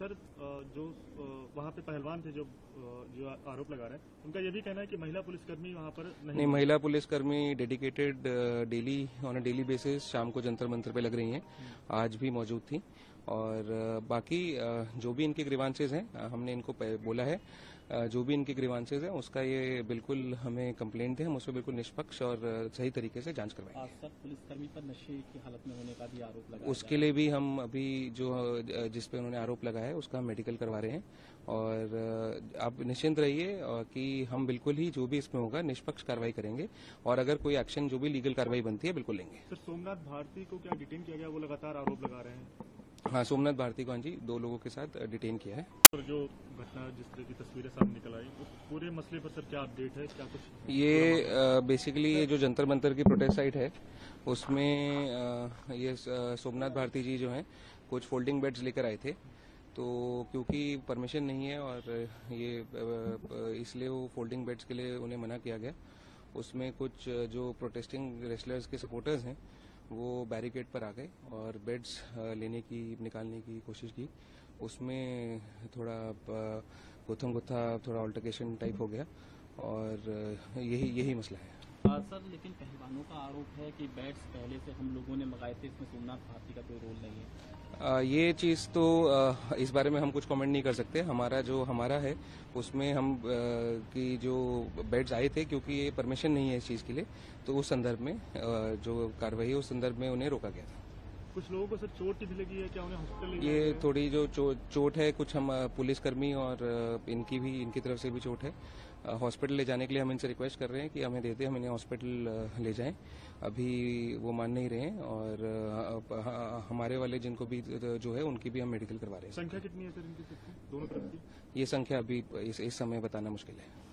Sir जो वहाँ पे पहलवान थे जो जो आरोप लगा रहे हैं उनका ये भी कहना है कि महिला पुलिसकर्मी वहाँ पर नहीं नहीं महिला पुलिसकर्मी dedicated daily on a daily basis शाम को जंतर मंतर पे लग रही हैं। आज भी मौजूद थी। और बाकी जो भी इनके ग्रीवांसेज हैं हमने इनको बोला है जो भी इनके ग्रीवांसेज हैं उसका ये बिल्कुल हमें कंप्लेंट है हम उस पर बिल्कुल निष्पक्ष और सही तरीके से जाँच करवाएँगे। पुलिसकर्मी पर नशे की हालत में होने का भी आरोप लगा उसके लिए भी हम अभी जो जिस पे उन्होंने आरोप लगाया है उसका हम मेडिकल करवा रहे हैं। और आप निश्चिंत रहिए कि हम बिल्कुल ही जो भी इसमें होगा निष्पक्ष कार्रवाई करेंगे। और अगर कोई एक्शन जो भी लीगल कार्रवाई बनती है बिल्कुल लेंगे। सर सोमनाथ भारती को क्या डिटेन किया गया? वो लगातार आरोप लगा रहे हैं। हाँ सोमनाथ भारती को हाँ जी? दो लोगों के साथ डिटेन किया है। और जो घटना जिस तरह की तस्वीरें सामने निकल आई उस पूरे मसले पर सर क्या अपडेट है? क्या कुछ ये बेसिकली ये जो जंतर मंतर की प्रोटेस्ट साइट है उसमें अ, ये सोमनाथ भारती जी जो हैं कुछ फोल्डिंग बेड्स लेकर आए थे। तो क्योंकि परमिशन नहीं है और ये इसलिए वो फोल्डिंग बेड्स के लिए उन्हें मना किया गया। उसमें कुछ जो प्रोटेस्टिंग रेस्लर्स के सपोर्टर्स हैं वो बैरिकेड पर आ गए और बेड्स लेने की निकालने की कोशिश की। उसमें थोड़ा गुथम गुथा थोड़ा ऑल्टरकेशन टाइप हो गया और यही यही मसला है। आ, सर लेकिन पहलवानों का आरोप है कि बेड्स पहले से हम लोगों ने मंगाए थे इसमें सोमनाथ भारती का कोई रोल नहीं है। ये चीज़ तो इस बारे में हम कुछ कमेंट नहीं कर सकते। हमारा जो, हमारा है, उसमें हम की जो बेड्स आए थे, क्योंकि ये परमिशन नहीं है इस चीज़ के लिए तो उस संदर्भ में जो कार्रवाई है, उस संदर्भ में उन्हें रोका गया था। कुछ लोगों को सर चोट भी लगी है? क्या उन्हें हॉस्पिटल ये थोड़ी जो चो, चोट है कुछ हम पुलिसकर्मी और इनकी भी इनकी तरफ़ से भी चोट है। हॉस्पिटल ले जाने के लिए हम इनसे रिक्वेस्ट कर रहे हैं कि हमें दे दें हम इन्हें हॉस्पिटल ले जाएँ। अभी वो मान नहीं रहे हैं और हमारे वाले जिनको भी जो है उनकी भी हम मेडिकल करवा रहे हैं। संख्या कितनी है सर इनकी? दोनों तरफ़ की? ये संख्या अभी इस, इस समय बताना मुश्किल है।